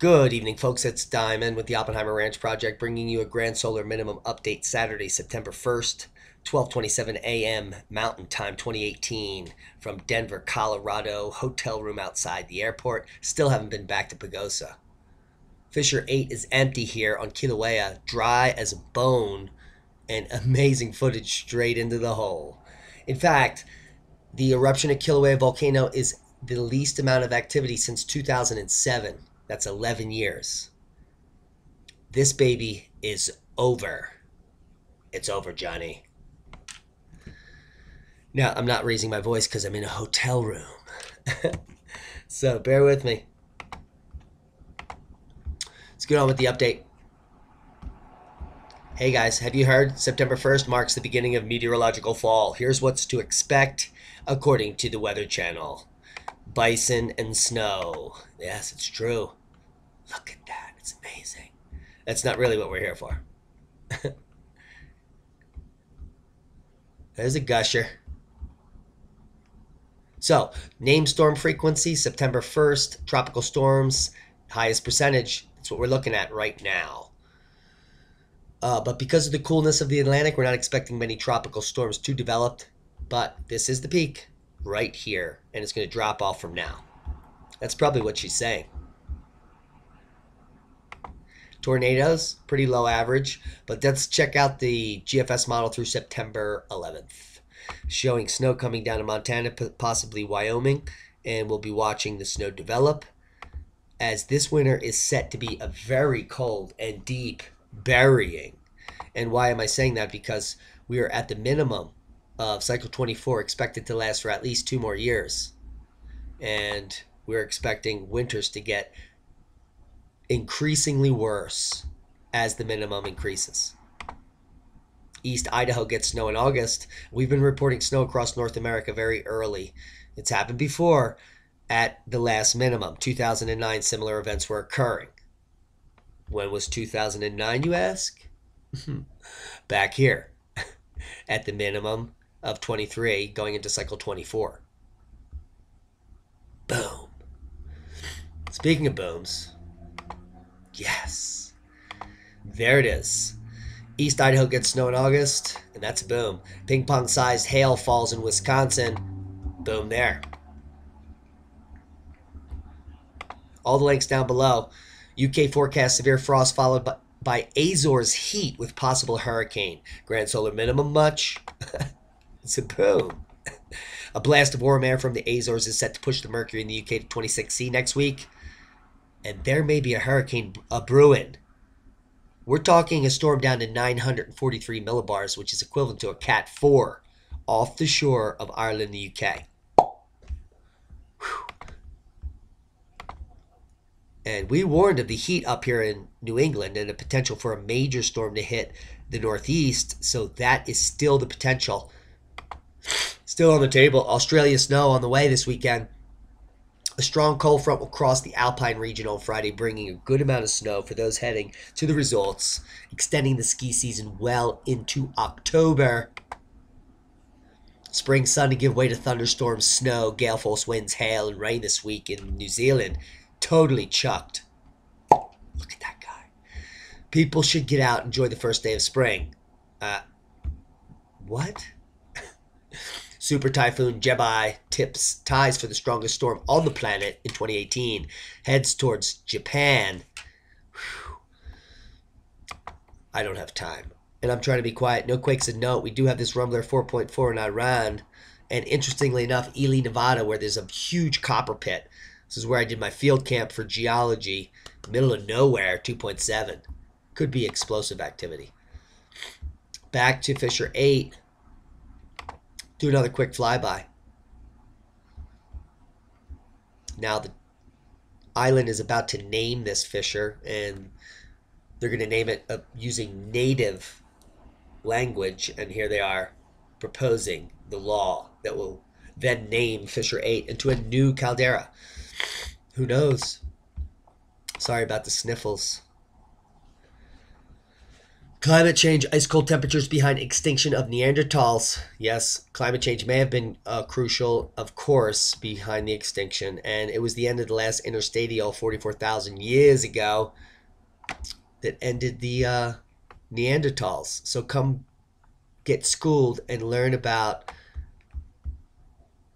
Good evening, folks. It's Diamond with the Oppenheimer Ranch Project, bringing you a Grand Solar Minimum update Saturday, September 1st, 12:27 a.m. Mountain Time 2018 from Denver, Colorado. Hotel room outside the airport. Still haven't been back to Pagosa. Fissure 8 is empty here on Kilauea, dry as a bone, and amazing footage straight into the hole. In fact, the eruption at Kilauea volcano is the least amount of activity since 2007. That's 11 years. This baby is over. It's over, Johnny. Now, I'm not raising my voice because I'm in a hotel room. so bear with me. Let's get on with the update. Hey guys, have you heard? September 1st marks the beginning of meteorological fall. Here's what's to expect according to the Weather Channel bison and snow. Yes, it's true. Look at that. It's amazing. That's not really what we're here for. There's a gusher. So, name storm frequency, September 1st, tropical storms, highest percentage. That's what we're looking at right now. Uh, but because of the coolness of the Atlantic, we're not expecting many tropical storms to develop. But this is the peak right here, and it's going to drop off from now. That's probably what she's saying. Tornadoes, pretty low average, but let's check out the GFS model through September 11th, showing snow coming down to Montana, possibly Wyoming, and we'll be watching the snow develop as this winter is set to be a very cold and deep burying. And why am I saying that? Because we are at the minimum of cycle 24 expected to last for at least two more years. And we're expecting winters to get increasingly worse as the minimum increases. East Idaho gets snow in August. We've been reporting snow across North America very early. It's happened before at the last minimum. 2009, similar events were occurring. When was 2009, you ask? Mm-hmm. Back here at the minimum of 23 going into cycle 24. Boom. Speaking of booms, yes. There it is. East Idaho gets snow in August, and that's a boom. Ping pong sized hail falls in Wisconsin. Boom there. All the links down below. UK forecast severe frost followed by, by Azores heat with possible hurricane. Grand solar minimum much? It's a boom. A blast of warm air from the Azores is set to push the mercury in the UK to 26C next week. And there may be a hurricane a brewing. We're talking a storm down to 943 millibars, which is equivalent to a Cat 4 off the shore of Ireland, the UK. And we warned of the heat up here in New England and the potential for a major storm to hit the Northeast. So that is still the potential Still on the table, Australia snow on the way this weekend. A strong cold front will cross the Alpine region on Friday, bringing a good amount of snow for those heading to the resorts, extending the ski season well into October. Spring sun to give way to thunderstorms, snow, gale force winds, hail, and rain this week in New Zealand. Totally chucked. Look at that guy. People should get out enjoy the first day of spring. Uh, what? Super Typhoon Jebi tips ties for the strongest storm on the planet in 2018, heads towards Japan. Whew. I don't have time. And I'm trying to be quiet. No quakes of note. We do have this Rumbler 4.4 in Iran. And interestingly enough, Ely, Nevada, where there's a huge copper pit. This is where I did my field camp for geology. Middle of nowhere, 2.7. Could be explosive activity. Back to Fissure 8 do another quick flyby. Now the island is about to name this fissure, and they're going to name it uh, using native language, and here they are proposing the law that will then name Fissure 8 into a new caldera. Who knows? Sorry about the sniffles. Climate change, ice cold temperatures behind extinction of Neanderthals. Yes, climate change may have been uh, crucial, of course, behind the extinction. And it was the end of the last interstadial 44,000 years ago that ended the uh, Neanderthals. So come get schooled and learn about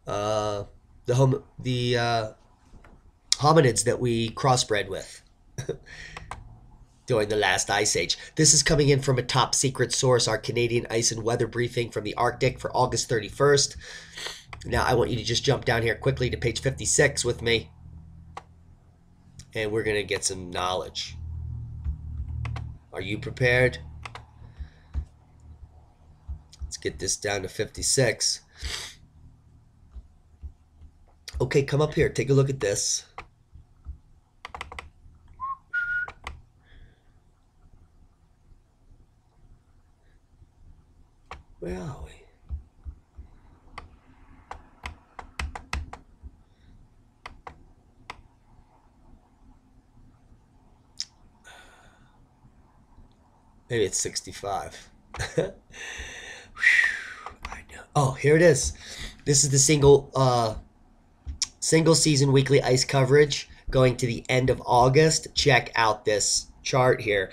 uh, the hom- the uh, hominids that we crossbred with. during the last ice age. This is coming in from a top secret source, our Canadian ice and weather briefing from the Arctic for August 31st. Now, I want you to just jump down here quickly to page 56 with me, and we're going to get some knowledge. Are you prepared? Let's get this down to 56. Okay, come up here. Take a look at this. Where are we? Maybe it's 65. I know. Oh, here it is. This is the single uh single season weekly ice coverage going to the end of August. Check out this chart here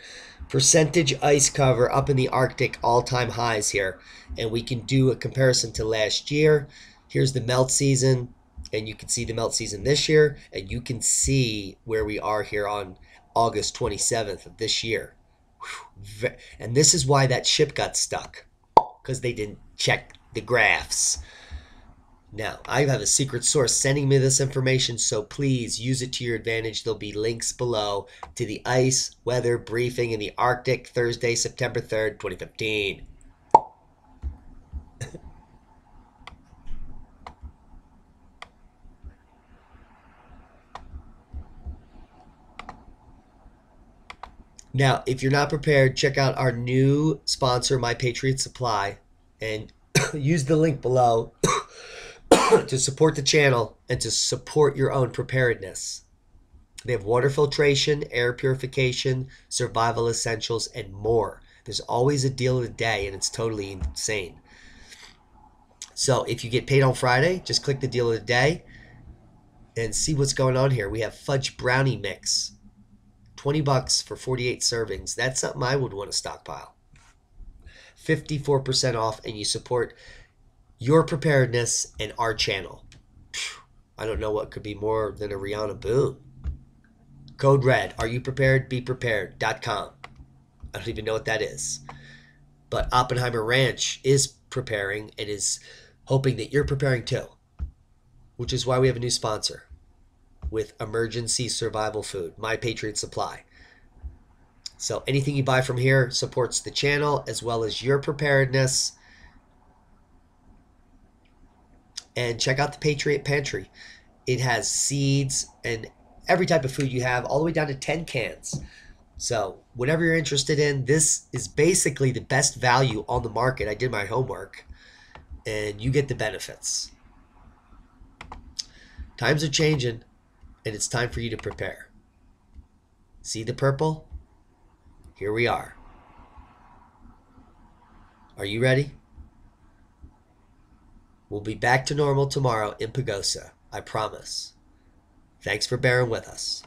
percentage ice cover up in the Arctic all-time highs here. And we can do a comparison to last year. Here's the melt season, and you can see the melt season this year, and you can see where we are here on August 27th of this year. And this is why that ship got stuck, because they didn't check the graphs. Now, I have a secret source sending me this information, so please use it to your advantage. There'll be links below to the ice weather briefing in the Arctic Thursday, September 3rd, 2015. now, if you're not prepared, check out our new sponsor, My Patriot Supply, and use the link below to support the channel and to support your own preparedness. They have water filtration, air purification, survival essentials, and more. There's always a deal of the day, and it's totally insane. So if you get paid on Friday, just click the deal of the day and see what's going on here. We have fudge brownie mix. 20 bucks for 48 servings. That's something I would want to stockpile. 54% off and you support your preparedness and our channel. I don't know what could be more than a Rihanna boom. Code RED. Are you prepared? Be prepared.com. I don't even know what that is. But Oppenheimer Ranch is preparing and is hoping that you're preparing too, which is why we have a new sponsor with emergency survival food, My Patriot Supply. So anything you buy from here supports the channel as well as your preparedness and check out the Patriot Pantry. It has seeds and every type of food you have, all the way down to 10 cans. So, whatever you're interested in, this is basically the best value on the market. I did my homework, and you get the benefits. Times are changing, and it's time for you to prepare. See the purple? Here we are. Are you ready? We'll be back to normal tomorrow in Pagosa. I promise. Thanks for bearing with us.